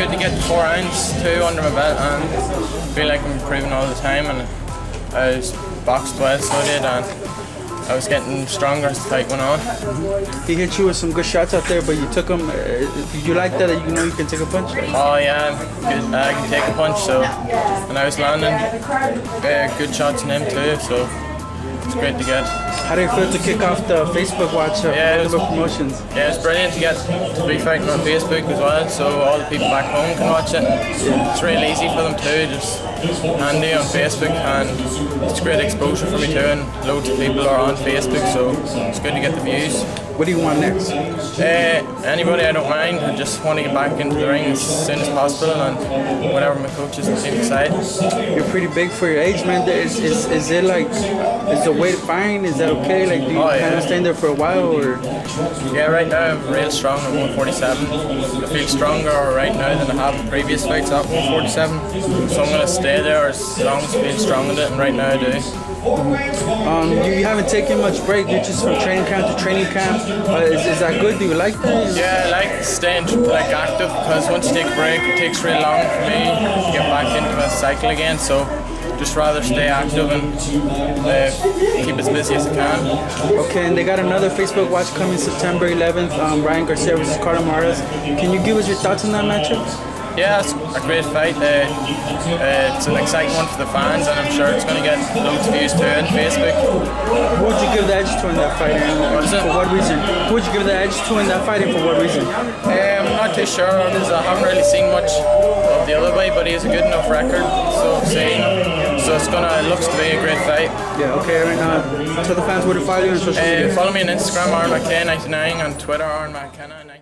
good to get four rounds, two under my belt, and feel like I'm improving all the time. And I was boxed well, so I did, and I was getting stronger as the fight went on. He hit you with some good shots out there, but you took them. Uh, you like that? that You know you can take a punch. Oh yeah, good. I can take a punch. So, and I was landing uh, good shots in him too. So it's great to get. How do you feel to kick off the Facebook watch of Yeah, it was- Promotions? Yeah, it's brilliant to get to be fighting on Facebook as well, so all the people back home can watch it. It's real easy for them too, just handy on Facebook, and it's great exposure for me too. And loads of people are on Facebook, so it's good to get the views. What do you want next? Uh, anybody, I don't mind. I just want to get back into the ring as soon as possible, and whatever my coaches and team decide. You're pretty big for your age, man. Is, is, is it like, is the weight fine? Is that okay? Like, do you Oh, kind yeah. of stand there for a while, or Yeah, right now I'm real strong at 147. I feel stronger right now than I have in previous fights at 147. So I'm going to stay there as long as feel strong with it, and right now I do. um, you, you haven't taken much break? You're just from training camp to training camp. Uh, is, is that good? Do you like that? Yeah, I like staying like active because once you take a break, it takes really long for me to get back into a cycle again. So just rather stay active and uh, keep as busy as I can. Okay, and they got another Facebook watch coming September 11th. Um, Ryan Garcia versus Carlos Morales. Can you give us your thoughts on that matchup? Yeah, it's a great fight. Uh, uh, it's an exciting one for the fans, and I'm sure it's going to get loads of views too on Facebook. Who would you give the edge to in that fight, and What is it? for what reason? Who would you give the edge to in that fight, and for what reason? Uh, I'm not too sure because I haven't really seen much of the other way, but he has a good enough record, so seen. So it's gonna it looks to be a great fight. Yeah, okay, Aaron. Uh, tell the fans where to follow you on social Uh, media. follow me on Instagram, Aaron McKay99, on Twitter, Aaron McKenna. 19